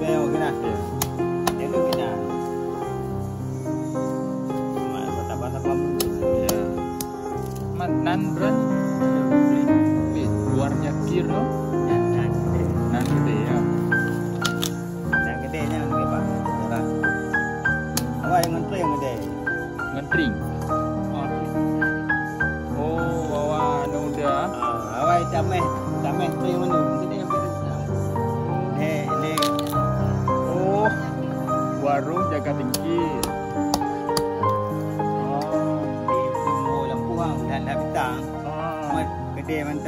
bell cái này.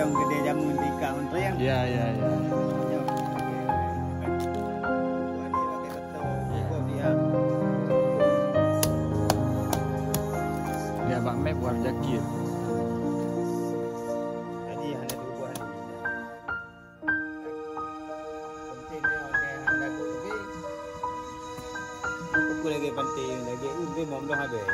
yang gede jam mendika yang iya iya iya. Dia bak map warga jadi hanya ya, Aku lagi penting. Lagi, ubi mau habis,